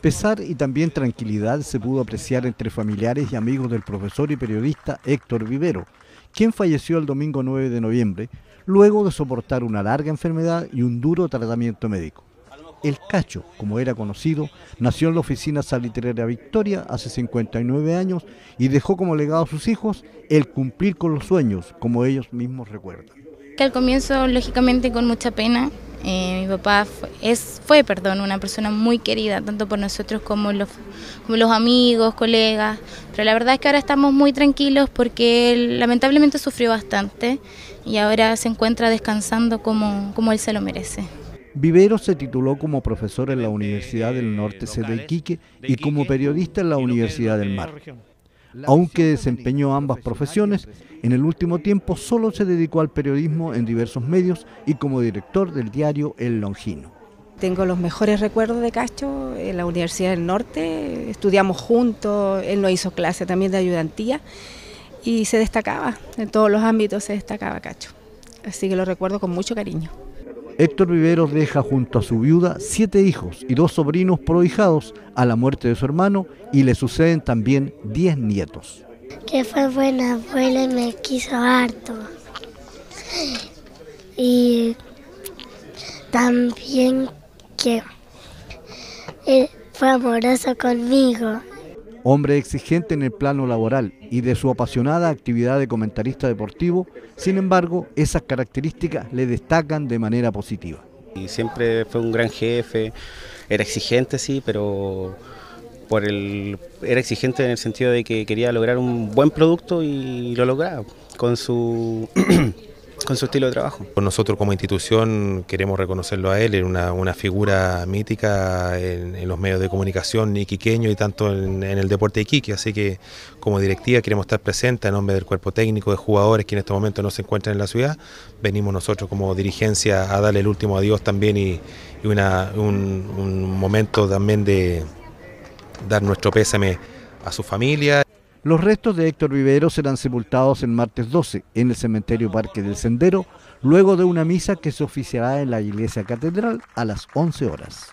Pesar y también tranquilidad se pudo apreciar entre familiares y amigos del profesor y periodista Héctor Vivero, quien falleció el domingo 9 de noviembre, luego de soportar una larga enfermedad y un duro tratamiento médico. El Cacho, como era conocido, nació en la oficina saliteraria Victoria hace 59 años y dejó como legado a sus hijos el cumplir con los sueños, como ellos mismos recuerdan. Que al comienzo, lógicamente, con mucha pena, eh, mi papá fue, es, fue, perdón, una persona muy querida, tanto por nosotros como los, como los amigos, colegas, pero la verdad es que ahora estamos muy tranquilos porque él lamentablemente sufrió bastante y ahora se encuentra descansando como, como él se lo merece. Vivero se tituló como profesor en la Universidad del Norte C de Iquique y como periodista en la Universidad del Mar. Aunque desempeñó ambas profesiones, en el último tiempo solo se dedicó al periodismo en diversos medios y como director del diario El Longino. Tengo los mejores recuerdos de Cacho en la Universidad del Norte, estudiamos juntos, él nos hizo clase también de ayudantía y se destacaba, en todos los ámbitos se destacaba Cacho, así que lo recuerdo con mucho cariño. Héctor Viveros deja junto a su viuda siete hijos y dos sobrinos prohijados a la muerte de su hermano y le suceden también diez nietos. Que fue buena abuela y me quiso harto. Y también que eh, fue amoroso conmigo hombre exigente en el plano laboral y de su apasionada actividad de comentarista deportivo, sin embargo, esas características le destacan de manera positiva. Y siempre fue un gran jefe, era exigente sí, pero por el, era exigente en el sentido de que quería lograr un buen producto y lo lograba con su con su estilo de trabajo. Nosotros como institución queremos reconocerlo a él, era una, una figura mítica en, los medios de comunicación iquiqueño y tanto en, el deporte de Iquique, así que como directiva queremos estar presentes en nombre del cuerpo técnico de jugadores que en este momento no se encuentran en la ciudad, venimos nosotros como dirigencia a darle el último adiós también y, una, un, un momento también de dar nuestro pésame a su familia. Los restos de Héctor Vivero serán sepultados el martes 12 en el cementerio Parque del Sendero, luego de una misa que se oficiará en la iglesia catedral a las 11 horas.